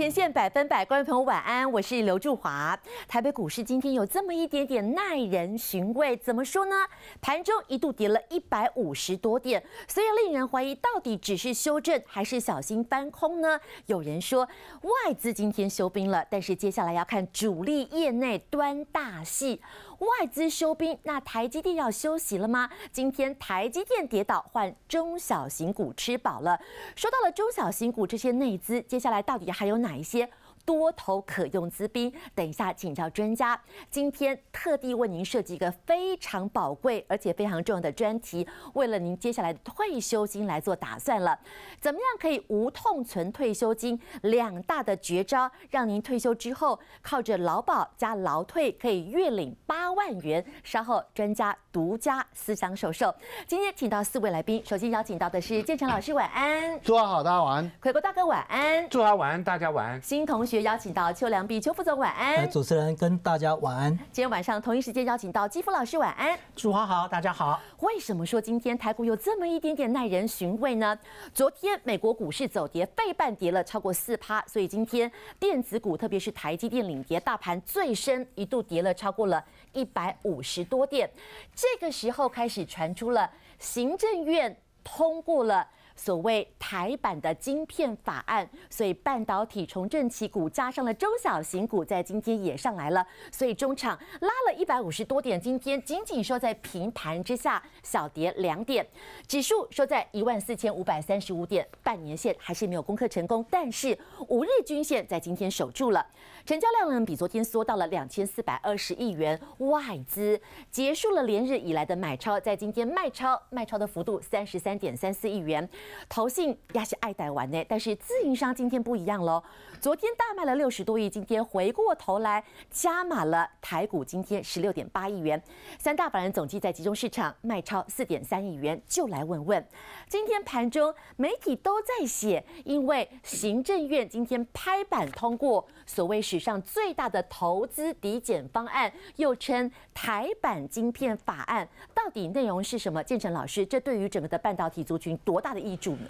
前线百分百，观众朋友晚安，我是刘祝华。台北股市今天有这么一点点耐人寻味，怎么说呢？盘中一度跌了一百五十多点，所以令人怀疑到底只是修正还是小心翻空呢？有人说外资今天休兵了，但是接下来要看主力业内端大戏。外资休兵，那台积电要休息了吗？今天台积电跌倒，换中小型股吃饱了。说到了中小型股这些内资，接下来到底还有哪一些？多头可用资兵，等一下请教专家。今天特地为您设计一个非常宝贵而且非常重要的专题，为了您接下来的退休金来做打算了。怎么样可以无痛存退休金？两大的绝招，让您退休之后靠着劳保加劳退可以月领八万元。稍后专家独家思想首授。今天请到四位来宾，首先邀请到的是建成老师，晚安。祝好，大家晚安。奎国大哥晚安。祝好，晚安，大家晚安。新同学。邀请到邱良碧邱副总晚安，主持人跟大家晚安。今天晚上同一时间邀请到基夫老师晚安，祝华好，大家好。为什么说今天台股有这么一点点耐人寻味呢？昨天美国股市走跌，费半跌了超过四趴，所以今天电子股特别是台积电领跌，大盘最深一度跌了超过了一百五十多点。这个时候开始传出了行政院通过了。所谓台版的晶片法案，所以半导体重振旗鼓，加上了中小型股，在今天也上来了，所以中场拉了一百五十多点，今天仅仅收在平盘之下，小跌两点，指数收在一万四千五百三十五点，半年线还是没有攻克成功，但是五日均线在今天守住了，成交量呢比昨天缩到了两千四百二十亿元，外资结束了连日以来的买超，在今天卖超，卖超的幅度三十三点三四亿元。投信也是爱戴玩呢，但是自营商今天不一样喽。昨天大卖了六十多亿，今天回过头来加码了台股，今天十六点八亿元。三大法人总计在集中市场卖超四点三亿元，就来问问，今天盘中媒体都在写，因为行政院今天拍板通过所谓史上最大的投资抵减方案，又称台版晶片法案，到底内容是什么？建成老师，这对于整个的半导体族群多大的益处呢？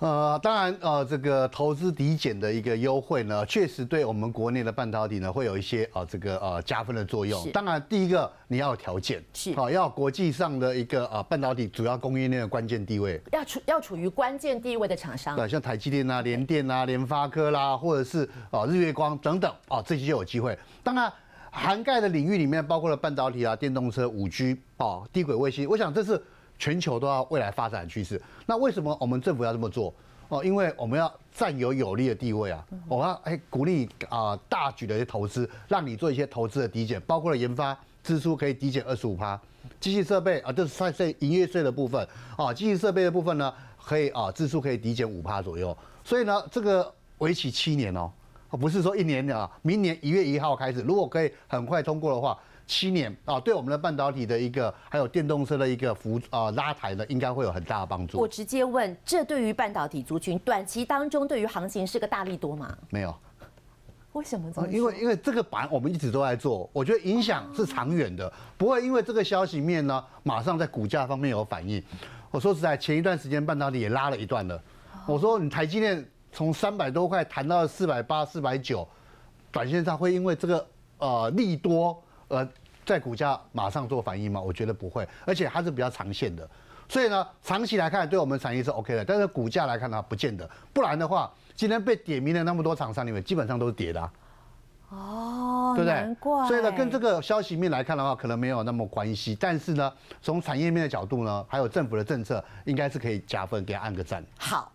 呃，当然，呃，这个投资抵减的一个优惠呢，确实对我们国内的半导体呢，会有一些啊，这个呃加分的作用。当然，第一个你要有条件，是好，要国际上的一个啊半导体主要供应链的关键地位，要处要处于关键地位的厂商，对，像台积电啊、联电啊、联发科啦，或者是啊日月光等等啊，这些就有机会。当然，涵盖的领域里面包括了半导体啊、电动车、五 G 啊、低轨卫星，我想这是。全球都要未来发展的趋势，那为什么我们政府要这么做？哦，因为我们要占有有利的地位啊，我要哎鼓励啊大举的一些投资，让你做一些投资的抵减，包括了研发支出可以抵减二十五趴，机器设备啊这是算税营业税的部分。啊，机器设备的部分呢可以啊支出可以抵减五趴左右，所以呢这个为期七年哦，不是说一年的，明年一月一号开始，如果可以很快通过的话。七年啊，对我们的半导体的一个，还有电动车的一个扶啊拉抬呢，应该会有很大的帮助。我直接问，这对于半导体族群短期当中对于行情是个大力多吗？没有。为什么？因为因为这个板我们一直都在做，我觉得影响是长远的，不会因为这个消息面呢，马上在股价方面有反应。我说实在，前一段时间半导体也拉了一段了。我说你台积电从三百多块谈到四百八、四百九，短线上会因为这个呃利多。呃，在股价马上做反应吗？我觉得不会，而且它是比较长线的，所以呢，长期来看对我们产业是 OK 的，但是股价来看呢，不见得。不然的话，今天被点名的那么多厂商里面，基本上都是跌的。哦，对不对？所以呢，跟这个消息面来看的话，可能没有那么关系。但是呢，从产业面的角度呢，还有政府的政策，应该是可以加分，给他按个赞。好。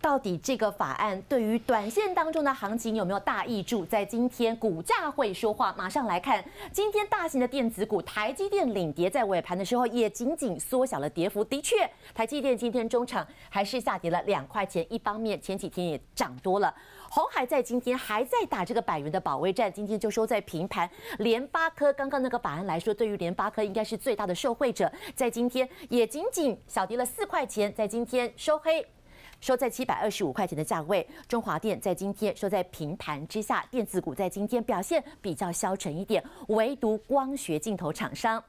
到底这个法案对于短线当中的行情有没有大益处？在今天股价会说话，马上来看，今天大型的电子股台积电领跌，在尾盘的时候也仅仅缩小了跌幅。的确，台积电今天中场还是下跌了两块钱。一方面，前几天也涨多了。红海在今天还在打这个百元的保卫战，今天就收在平盘。联发科刚刚那个法案来说，对于联发科应该是最大的受惠者，在今天也仅仅小跌了四块钱，在今天收黑。收在七百二十五块钱的价位。中华电在今天收在平盘之下，电子股在今天表现比较消沉一点，唯独光学镜头厂商，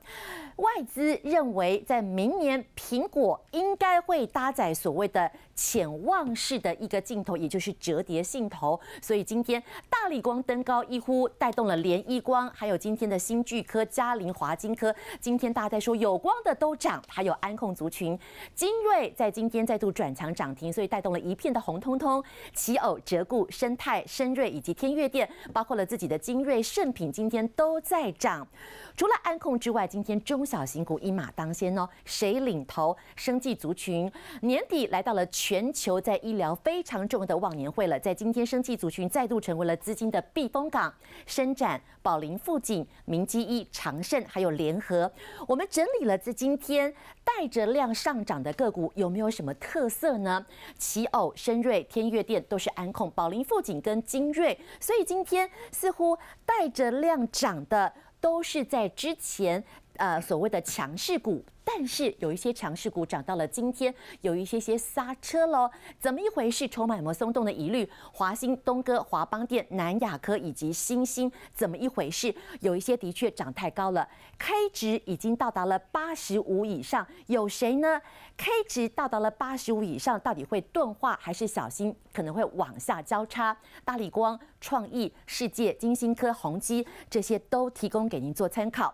外资认为在明年苹果应该会搭载所谓的潜望式的一个镜头，也就是折叠镜头，所以今天大力光登高一呼，带动了联一光，还有今天的新巨科、嘉陵、华金科，今天大家在说有光的都涨，还有安控族群，精锐在今天再度转强涨停，所以带动了一片的红彤彤。奇偶、折固、生态、深瑞以及天悦店，包括了自己的精锐、圣品，今天都在涨。除了安控之外，今天中小型股一马当先哦。谁领头？生技族群年底来到了全球在医疗非常重要的忘年会了，在今天生技族群再度成为了资金的避风港。伸展、宝林、富锦、明基一、长盛还有联合，我们整理了在今天带着量上涨的个股有没有什么特色呢？奇偶、深瑞、天悦电都是安控，宝林、富锦跟精锐，所以今天似乎带着量涨的。都是在之前，呃，所谓的强势股。但是有一些强势股涨到了今天，有一些些刹车喽，怎么一回事？筹码有没有松动的疑虑？华兴、东哥、华邦电、南亚科以及新兴，怎么一回事？有一些的确涨太高了，K 值已经到达了八十五以上，有谁呢？K 值到达了八十五以上，到底会钝化还是小心可能会往下交叉？大力光、创意、世界、金星科、宏基这些都提供给您做参考。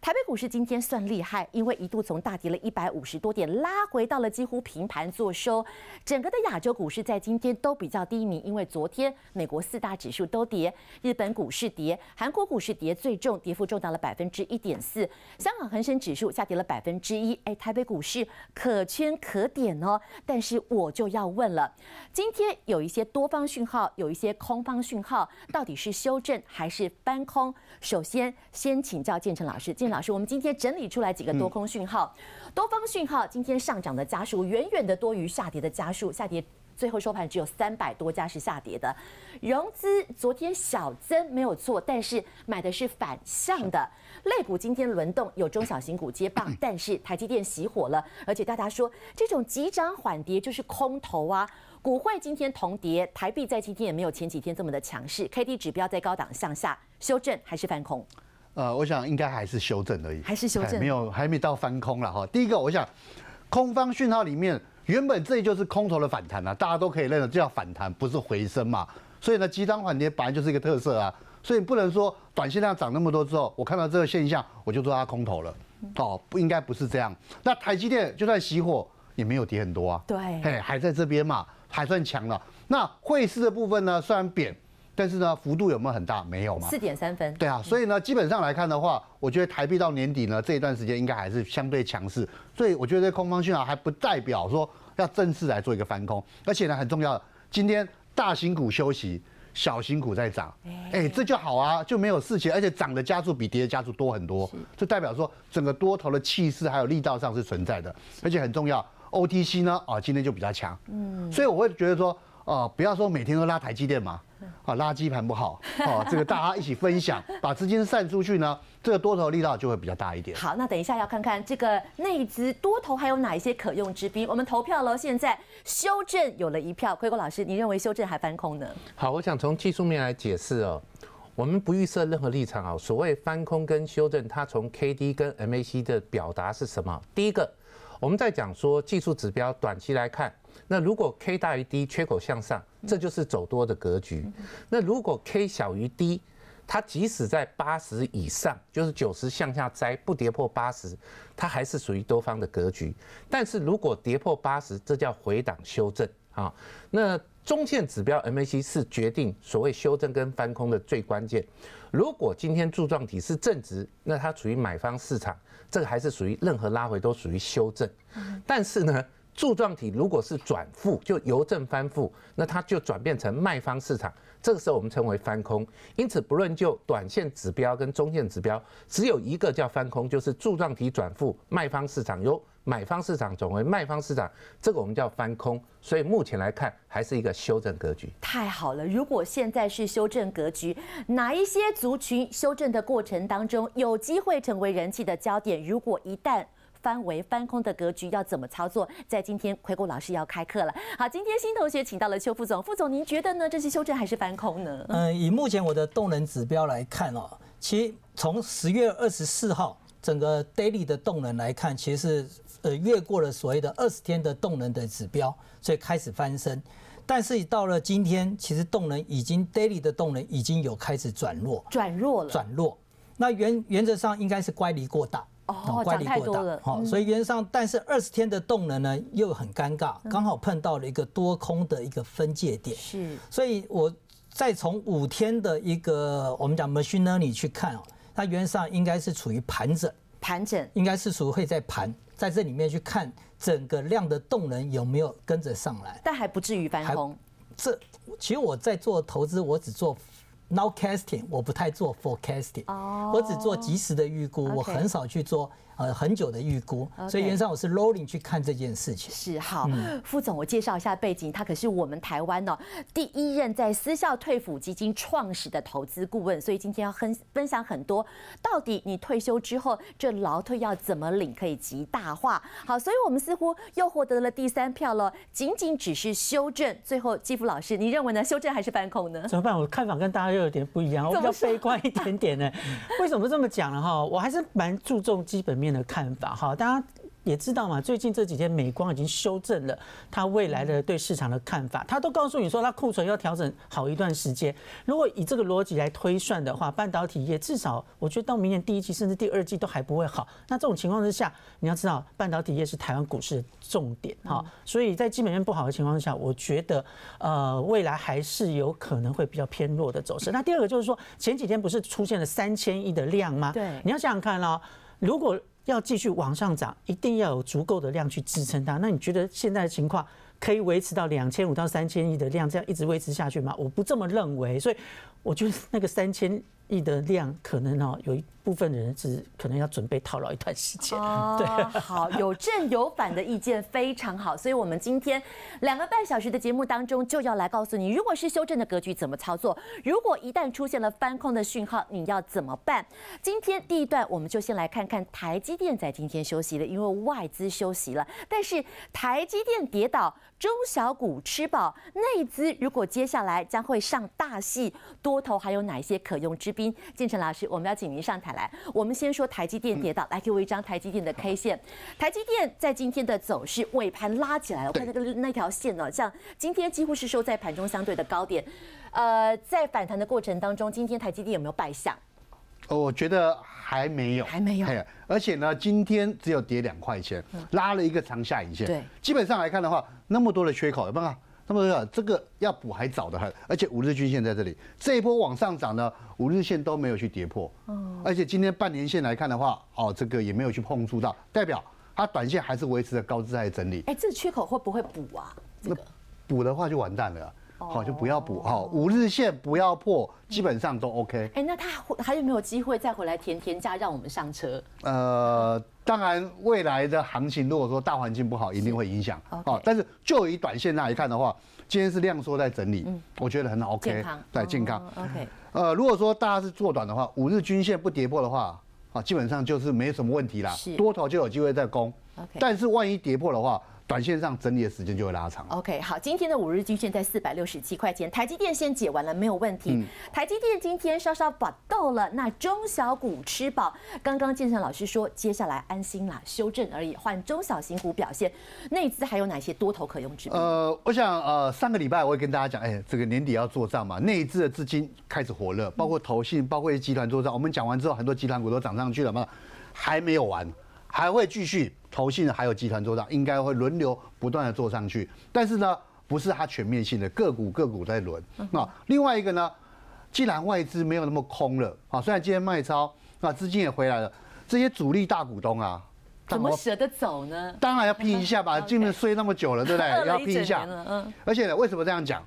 台北股市今天算厉害，因为一度从大跌了一百五十多点，拉回到了几乎平盘做收。整个的亚洲股市在今天都比较低迷，因为昨天美国四大指数都跌，日本股市跌，韩国股市跌最重，跌幅重达了百分之一点四。香港恒生指数下跌了百分之一。哎，台北股市可圈可点哦。但是我就要问了，今天有一些多方讯号，有一些空方讯号，到底是修正还是翻空？首先，先请教建成老师，建老师，我们今天整理出来几个多空讯号。多方讯号，今天上涨的家数远远的多于下跌的家数，下跌最后收盘只有三百多家是下跌的。融资昨天小增没有错，但是买的是反向的。类股今天轮动，有中小型股接棒，但是台积电熄火了，而且大家说这种急涨缓跌就是空头啊。股汇今天同跌，台币在今天也没有前几天这么的强势，K D 指标在高档向下修正还是翻空？呃，我想应该还是修正而已，还是修正，没有还没到翻空了哈。第一个，我想空方讯号里面，原本这就是空头的反弹啊，大家都可以认了这叫反弹，不是回升嘛。所以呢，急涨缓跌本来就是一个特色啊，所以不能说短线量涨那么多之后，我看到这个现象，我就说它空头了，哦，不应该不是这样。那台积电就算熄火，也没有跌很多啊，对，嘿，还在这边嘛，还算强了。那汇市的部分呢，虽然贬。但是呢，幅度有没有很大？没有嘛。四点三分。对啊，所以呢，基本上来看的话，我觉得台币到年底呢这一段时间应该还是相对强势。所以我觉得这空方讯号还不代表说要正式来做一个翻空。而且呢，很重要，今天大型股休息，小型股在涨，哎，这就好啊，就没有事情，而且涨的加速比跌的加速多很多，就代表说整个多头的气势还有力道上是存在的。而且很重要，OTC 呢，啊，今天就比较强。嗯。所以我会觉得说，哦，不要说每天都拉台积电嘛。啊，垃圾盘不好，哦，这个大家一起分享，把资金散出去呢，这个多头力道就会比较大一点。好，那等一下要看看这个内资多头还有哪一些可用之兵，我们投票喽。现在修正有了一票，奎国老师，你认为修正还翻空呢？好，我想从技术面来解释哦，我们不预设任何立场啊。所谓翻空跟修正，它从 K D 跟 M A C 的表达是什么？第一个，我们在讲说技术指标短期来看。那如果 K 大于 D，缺口向上，这就是走多的格局。那如果 K 小于 D，它即使在八十以上，就是九十向下摘不跌破八十，它还是属于多方的格局。但是如果跌破八十，这叫回档修正啊。那中线指标 MAC 是决定所谓修正跟翻空的最关键。如果今天柱状体是正值，那它处于买方市场，这个还是属于任何拉回都属于修正。但是呢？柱状体如果是转负，就由正翻负，那它就转变成卖方市场，这个时候我们称为翻空。因此，不论就短线指标跟中线指标，只有一个叫翻空，就是柱状体转负，卖方市场由买方市场转为卖方市场，这个我们叫翻空。所以目前来看，还是一个修正格局。太好了，如果现在是修正格局，哪一些族群修正的过程当中有机会成为人气的焦点？如果一旦翻为翻空的格局要怎么操作？在今天奎国老师要开课了。好，今天新同学请到了邱副总，副总您觉得呢？这是修正还是翻空呢？嗯，以目前我的动能指标来看哦，其实从十月二十四号整个 daily 的动能来看，其实是呃越过了所谓的二十天的动能的指标，所以开始翻身。但是到了今天，其实动能已经 daily 的动能已经有开始转弱，转弱了，转弱。那原原则上应该是乖离过大。哦，涨太多了，好，所以原则上，但是二十天的动能呢又很尴尬，刚好碰到了一个多空的一个分界点，是，所以我再从五天的一个我们讲 machine learning 去看哦，它原则上应该是处于盘整，盘整，应该是属于会在盘，在这里面去看整个量的动能有没有跟着上来，但还不至于翻空。这其实我在做投资，我只做。Nowcasting 我不太做 forecasting，我只做及时的预估，我很少去做。呃，很久的预估，所以原上我是 rolling 去看这件事情。是好，副总，我介绍一下背景，他可是我们台湾哦第一任在私校退抚基金创始的投资顾问，所以今天要分分享很多，到底你退休之后这劳退要怎么领可以极大化。好，所以我们似乎又获得了第三票了，仅仅只是修正。最后，季福老师，你认为呢？修正还是翻空呢？怎么办？我看法跟大家又有点不一样，我比较悲观一点点呢。为什么这么讲呢？哈？我还是蛮注重基本面。的看法哈，大家也知道嘛，最近这几天美光已经修正了它未来的对市场的看法，它都告诉你说它库存要调整好一段时间。如果以这个逻辑来推算的话，半导体业至少我觉得到明年第一季甚至第二季都还不会好。那这种情况之下，你要知道半导体业是台湾股市的重点哈，所以在基本面不好的情况下，我觉得呃未来还是有可能会比较偏弱的走势。那第二个就是说前几天不是出现了三千亿的量吗？对，你要想想看哦，如果要继续往上涨，一定要有足够的量去支撑它。那你觉得现在的情况可以维持到两千五到三千亿的量，这样一直维持下去吗？我不这么认为，所以我觉得那个三千亿的量可能哦有一。部分人是可能要准备套牢一段时间。哦，好，有正有反的意见非常好，所以我们今天两个半小时的节目当中就要来告诉你，如果是修正的格局怎么操作，如果一旦出现了翻空的讯号，你要怎么办？今天第一段我们就先来看看台积电在今天休息了，因为外资休息了，但是台积电跌倒，中小股吃饱，内资如果接下来将会上大戏，多头还有哪些可用之兵？建成老师，我们要请您上台。来，我们先说台积电跌倒，来给我一张台积电的 K 线。台积电在今天的走势，尾盘拉起来了，我看那个那条线呢，像今天几乎是收在盘中相对的高点。呃，在反弹的过程当中，今天台积电有没有败相？我觉得还没有，还没有。而且呢，今天只有跌两块钱，拉了一个长下影线。对，基本上来看的话，那么多的缺口，有没有？那么这个要补还早的很，而且五日均线在这里，这一波往上涨呢，五日线都没有去跌破，哦，而且今天半年线来看的话，哦，这个也没有去碰触到，代表它短线还是维持着高姿态整理。哎，这个缺口会不会补啊？那补的话就完蛋了，好就不要补，好五日线不要破，基本上都 OK。哎，那他还有没有机会再回来填填价让我们上车？呃。当然，未来的行情如果说大环境不好，一定会影响。哦，但是就以短线来看的话，今天是量缩在整理，我觉得很 OK，健康，对，健康。OK。呃，如果说大家是做短的话，五日均线不跌破的话，啊，基本上就是没什么问题啦，多头就有机会再攻。OK。但是万一跌破的话，短线上整理的时间就会拉长。OK，好，今天的五日均线在四百六十七块钱，台积电先解完了，没有问题。台积电今天稍稍把到了，那中小股吃饱。刚刚建成老师说，接下来安心啦，修正而已，换中小型股表现。内资还有哪些多头可用之兵？呃，我想呃，上个礼拜我也跟大家讲，哎，这个年底要做账嘛，内资的资金开始火热，包括投信，包括集团做账。我们讲完之后，很多集团股都涨上去了嘛，还没有完。还会继续投信还有集团做账，应该会轮流不断的做上去。但是呢，不是它全面性的个股个股在轮那。另外一个呢，既然外资没有那么空了啊，虽然今天卖超那，资金也回来了，这些主力大股东啊，怎么舍得走呢？当然要拼一下吧，进门睡那么久了，对不对？要拼一下。嗯。而且呢，为什么这样讲？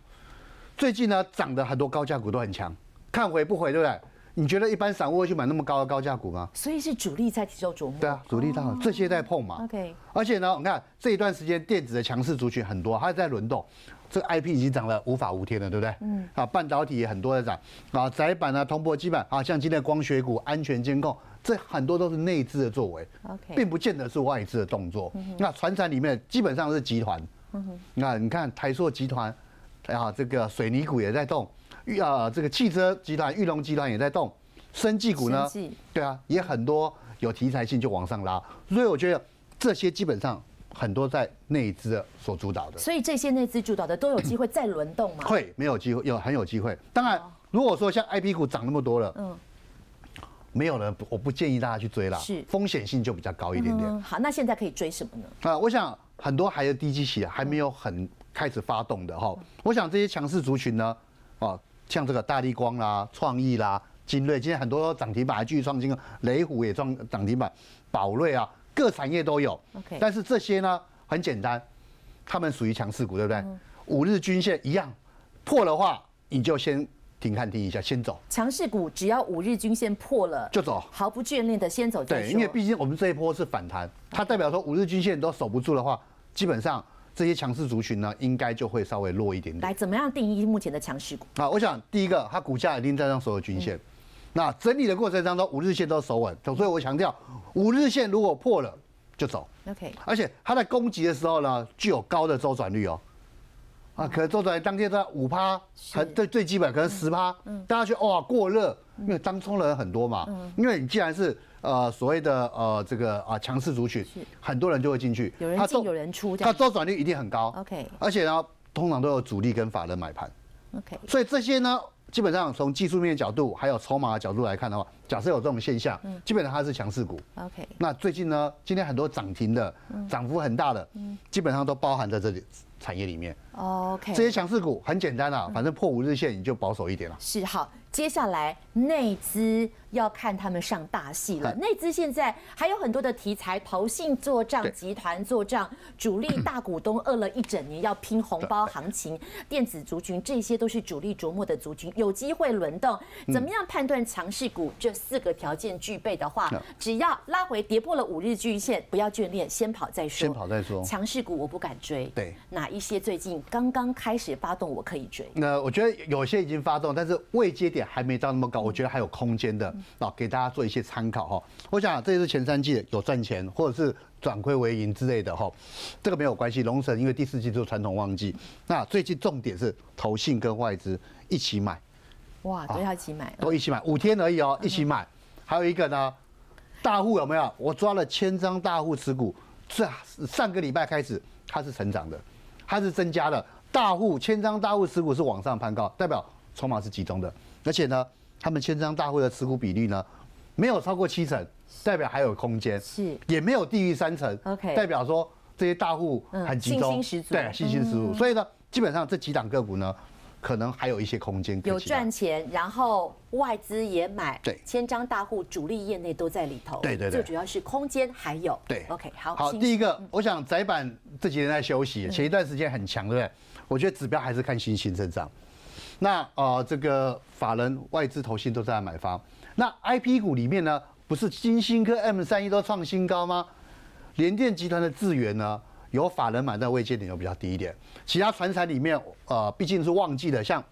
最近呢，涨的很多高价股都很强，看回不回，对不对？你觉得一般散户会去买那么高的高价股吗？所以是主力在提受琢磨。对啊，主力到这些在碰嘛。OK。而且呢，你看这一段时间电子的强势族群很多，它在轮动。这个 IP 已经涨了无法无天了，对不对？嗯。啊，半导体也很多在涨啊，窄板啊，铜箔基板啊，像今天的光学股、安全监控这很多都是内资的作为 OK 并不见得是外资的动作。那船产里面基本上是集团，那你看台塑集团，啊，这个水泥股也在动，玉啊，这个汽车集团玉龙集团也在动，生技股呢对啊，也很多有题材性就往上拉，所以我觉得这些基本上很多在内资所主导的。所以这些内资主导的都有机会再轮动嘛？会没有机会，有很有机会。当然，如果说像 I P 股涨那么多了，嗯没有人，我不建议大家去追啦，是风险性就比较高一点点。嗯，好，那现在可以追什么呢？啊，我想很多还有低基期的，还没有很开始发动的哈。我想这些强势族群呢，哦，像这个大力光啦、创意啦、精锐，今天很多涨停板还继续创新，雷虎也创涨停板，宝瑞啊，各产业都有。OK 但是这些呢，很简单，他们属于强势股，对不对？五日均线一样破的话，你就先停看听一下，先走。强势股只要五日均线破了就走毫不眷恋的先走再对，因为毕竟我们这一波是反弹，它代表说五日均线都守不住的话，基本上这些强势族群呢，应该就会稍微弱一点点。来怎么样定义目前的强势股？啊，我想第一个，它股价一定站上所有均线，那整理的过程当中，五日线都守稳，所以我强调，五日线如果破了就走，OK，而且它在攻击的时候呢，具有高的周转率哦。啊，可能周转率当天在五趴，很最最基本可能十趴，嗯。大家觉得哇过热，因为当冲的人很多嘛，嗯。因为你既然是呃所谓的呃这个啊强势族群，很多人就会进去，有人进有人出这它。周转率一定很高。OK 而且呢，通常都有主力跟法人买盘。OK，所以这些呢，基本上从技术面角度还有筹码的角度来看的话，假设有这种现象，基本上它是强势股。OK，那最近呢，今天很多涨停的，涨幅很大的，基本上都包含在这里产业里面。OK，这些强势股很简单啊，反正破五日线你就保守一点了。是好。接下来内资要看他们上大戏了。嗯内资现在还有很多的题材，投信做账，集团做账，主力大股东饿了一整年要拼红包行情，电子族群这些都是主力琢磨的族群，有机会轮动。嗯怎么样判断强势股？这四个条件具备的话嗯，只要拉回跌破了五日均线，不要眷恋，先跑再说。先跑再说强势股我不敢追。对，哪一些最近刚刚开始发动，我可以追。那我觉得有些已经发动，但是未接点还没到那么高，我觉得还有空间的那，给大家做一些参考哈。我想这也是前三季有赚钱，或者是转亏为盈之类的哈，这个没有关系。龙神因为第四季就是传统旺季，那最近重点是投信跟外资一起买，哇，都要一起买。都一起买，五天而已哦，一起买。还有一个呢，大户有没有？我抓了千张大户持股，这上个礼拜开始它是成长的，它是增加的。大户千张大户持股是往上攀高，代表筹码是集中的，而且呢，他们千张大户的持股比率呢，没有超过七成，代表还有空间，是也没有低于三成 OK 代表说这些大户很集中，嗯信心十足对，信心十足。所以呢，基本上这几档个股呢，可能还有一些空间有赚钱，然后外资也买，对千张大户主力业内都在里头，对对对最主要是空间还有，对，OK，好，好，第一个，我想窄板这几天在休息，前一段时间很强，对不对？我觉得指标还是看新兴增长。那呃，这个法人、外资、投信都在买方。那 I P 股里面呢，不是金星科 M 三一都创新高吗？联电集团的智源呢，有法人买在位阶点又比较低一点。其他船产里面，呃，毕竟是旺季的，像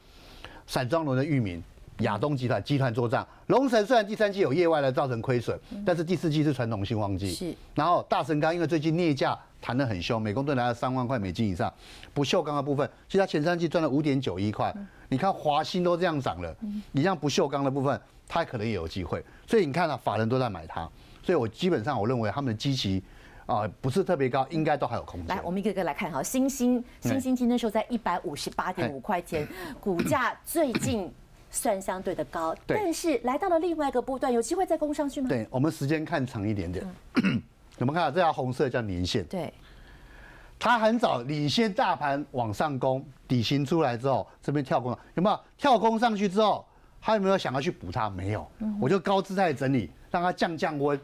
散装轮的域名、亚东集团集团做账。龙神虽然第三季有业外的造成亏损，但是第四季是传统性旺季。是然后大神钢因为最近镍价谈得很凶，每公吨来了三万块美金以上。不锈钢的部分，其实它前三季赚了五点九一块。你看华兴都这样涨了，你像不锈钢的部分，它可能也有机会。所以你看啊，法人都在买它，所以我基本上我认为他们的基期啊不是特别高，应该都还有空间。来，。我们一个个来看哈，星星，星星今天收在一百五十八点五块钱，股价最近算相对的高，但是来到了另外一个波段，有机会再攻上去吗？对我们时间看长一点点，我们看到？这条红色叫年线，对，它很早领先大盘往上攻，底型出来之后，这边跳空有没有？跳空上去之后，它有没有想要去补它？没有，我就高姿态整理，让它降降温，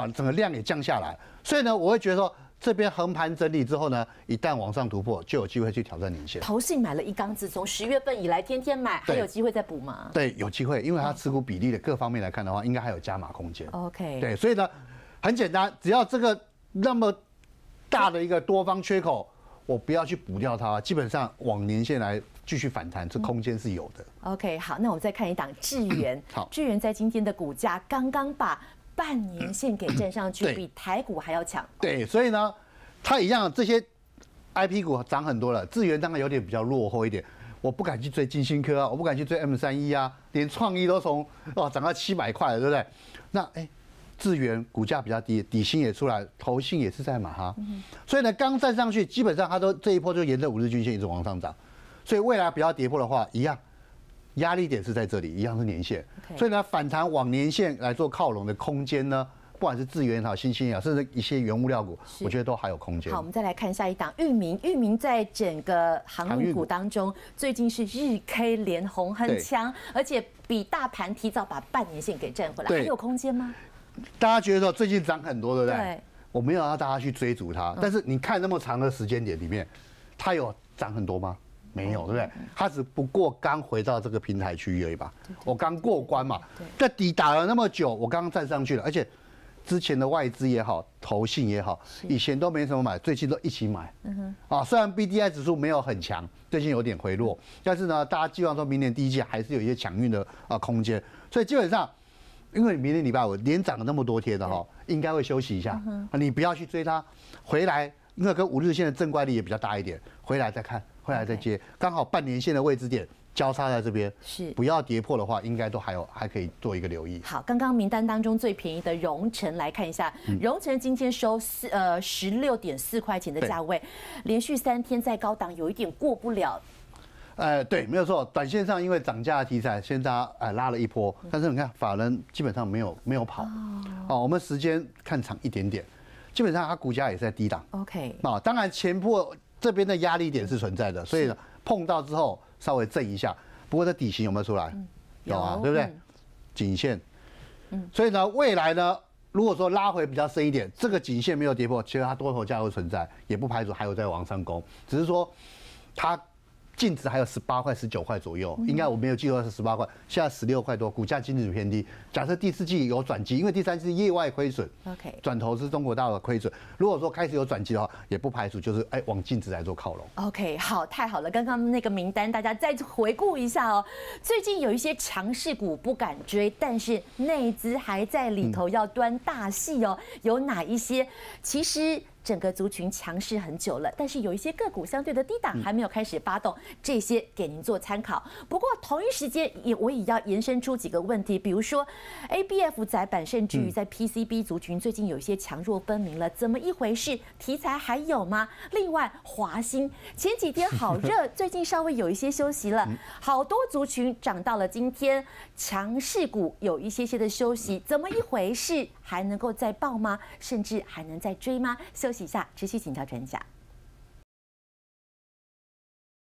那整个量也降下来。所以呢，我会觉得说，这边横盘整理之后呢，一旦往上突破，就有机会去挑战年线。投信买了一缸子，从十月份以来天天买，还有机会再补吗对，有机会，因为它持股比例的各方面来看的话，应该还有加码空间。？OK，对，所以呢，很简单，只要这个那么大的一个多方缺口，我不要去补掉它，基本上往年线来继续反弹，这空间是有的。OK，好，那我们再看一档智源好智源在今天的股价刚刚把半年线给站上去，比台股还要强。对，所以呢，它一样这些 I P 股涨很多了，智源当然有点比较落后一点。我不敢去追金星科啊，我不敢去追 M 三一啊，连创意都从哦涨到七百块了，对不对？那哎，智源股价比较低，底薪也出来，投信也是在买哈，所以呢，刚站上去，基本上它都这一波就沿着五日均线一直往上涨，所以未来不要跌破的话，一样压力点是在这里，一样是年线所以呢，反弹往年线来做靠拢的空间呢，不管是资源也好，新兴也好，甚至一些原物料股，我觉得都还有空间好，我。们再来看下一档域名。域名在整个航运股当中，最近是日 K 连红很对强，而且比大盘提早把半年线给站回来，对还有空间吗？大家觉得说最近涨很多，对不对？对我没有让大家去追逐它，但是你看那么长的时间点里面，它有涨很多吗？没有，对不对？他只不过刚回到这个平台区域而已吧。我刚过关嘛，这底打了那么久，我刚刚站上去了，而且之前的外资也好，投信也好，以前都没什么买，最近都一起买。啊，虽然 B D I 指数没有很强，最近有点回落，但是呢，大家寄望说明年第一季还是有一些强运的啊空间，所以基本上。因为明天礼拜五连涨了那么多天的哈，应该会休息一下。啊你不要去追它，回来因为跟五日线的正乖离也比较大一点，回来再看，回来再接，刚好半年线的位置点交叉在这边，是。不要跌破的话，应该都还有还可以做一个留意。好，刚刚名单当中最便宜的荣成来看一下，嗯。荣成今天收四呃十六点四块钱的价位，连续三天在高档有一点过不了。呃，对，没有错，短线上因为涨价的题材，先大家呃拉了一波，但是你看法人基本上没有没有跑，哦，我们时间看长一点点，基本上它股价也是在低档。OK，啊，当然前破这边的压力点是存在的，所以呢碰到之后稍微震一下。不过这底型有没有出来？有啊，有对不对嗯？颈线，所以呢未来呢，如果说拉回比较深一点，这个颈线没有跌破，其实它多头价会存在，也不排除还有在往上攻，只是说它。净值还有十八块、十九块左右，应该我没有记错是十八块，现在十六块多，股价净值偏低。假设第四季有转机，因为第三季是业外亏损，OK 转投是中国大陆的亏损。如果说开始有转机的话，也不排除就是哎往净值来做靠拢。OK，好，太好了！刚刚那个名单，大家再回顾一下哦。最近有一些强势股不敢追，但是内资还在里头要端大戏哦。有哪一些？其实整个族群强势很久了，但是有一些个股相对的低档还没有开始发动，这些给您做参考。不过同一时间也我也要延伸出几个问题，比如说 ABF 载板，甚至于在 PCB 族群最近有一些强弱分明了，怎么一回事？题材还有吗？另外，华兴前几天好热，最近稍微有一些休息了，好多族群涨到了今天，强势股有一些些的休息，怎么一回事？还能够再爆吗？甚至还能再追吗？休息一下，持续请教专家。